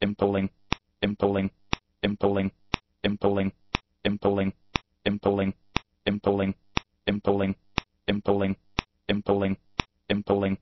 impelling, impelling, impelling, impelling, impelling, impelling, impelling, impelling, impelling, impelling, impelling,